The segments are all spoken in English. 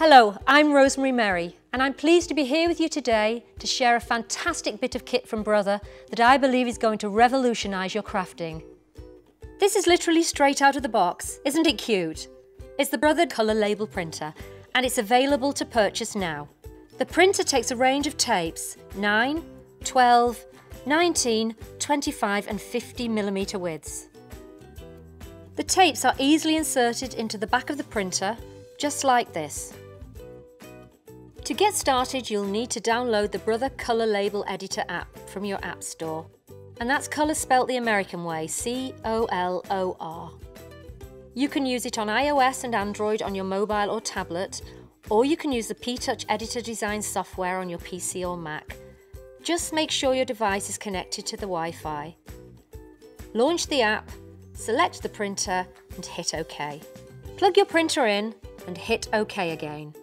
Hello, I'm Rosemary Merry and I'm pleased to be here with you today to share a fantastic bit of kit from Brother that I believe is going to revolutionise your crafting. This is literally straight out of the box, isn't it cute? It's the Brother colour label printer and it's available to purchase now. The printer takes a range of tapes, 9, 12, 19, 25 and 50 millimetre widths. The tapes are easily inserted into the back of the printer, just like this. To get started, you'll need to download the Brother Colour Label Editor app from your App Store. And that's colour spelt the American way, C-O-L-O-R. You can use it on iOS and Android on your mobile or tablet, or you can use the P-Touch Editor Design software on your PC or Mac. Just make sure your device is connected to the Wi-Fi. Launch the app, select the printer and hit OK. Plug your printer in and hit OK again.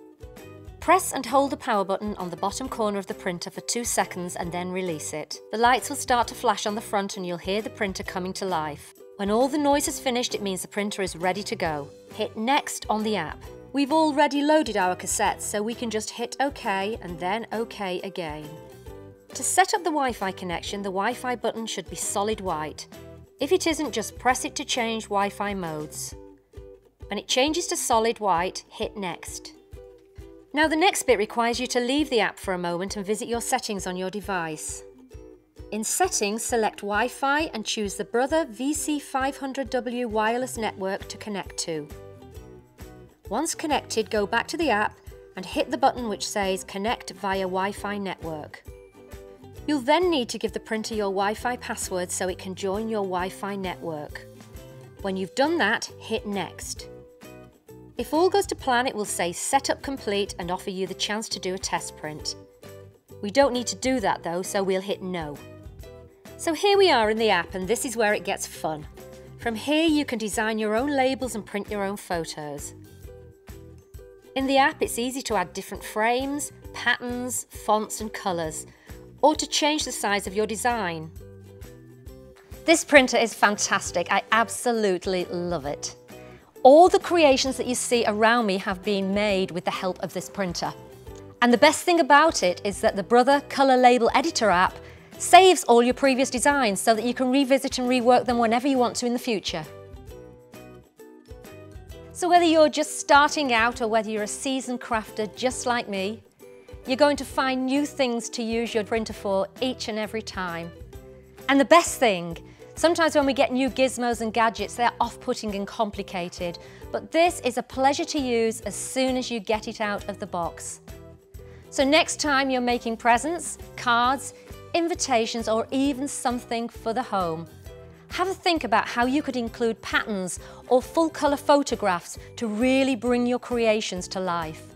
Press and hold the power button on the bottom corner of the printer for two seconds and then release it. The lights will start to flash on the front and you'll hear the printer coming to life. When all the noise is finished, it means the printer is ready to go. Hit Next on the app. We've already loaded our cassettes, so we can just hit OK and then OK again. To set up the Wi-Fi connection, the Wi-Fi button should be solid white. If it isn't, just press it to change Wi-Fi modes. When it changes to solid white, hit Next. Now the next bit requires you to leave the app for a moment and visit your settings on your device. In Settings, select Wi-Fi and choose the Brother VC500W wireless network to connect to. Once connected, go back to the app and hit the button which says Connect via Wi-Fi network. You'll then need to give the printer your Wi-Fi password so it can join your Wi-Fi network. When you've done that, hit Next. If all goes to plan, it will say Setup Complete and offer you the chance to do a test print. We don't need to do that though, so we'll hit No. So here we are in the app and this is where it gets fun. From here you can design your own labels and print your own photos. In the app it's easy to add different frames, patterns, fonts and colours, or to change the size of your design. This printer is fantastic, I absolutely love it. All the creations that you see around me have been made with the help of this printer. And the best thing about it is that the Brother Colour Label Editor app saves all your previous designs so that you can revisit and rework them whenever you want to in the future. So whether you're just starting out or whether you're a seasoned crafter just like me, you're going to find new things to use your printer for each and every time. And the best thing Sometimes when we get new gizmos and gadgets, they're off-putting and complicated, but this is a pleasure to use as soon as you get it out of the box. So next time you're making presents, cards, invitations, or even something for the home, have a think about how you could include patterns or full colour photographs to really bring your creations to life.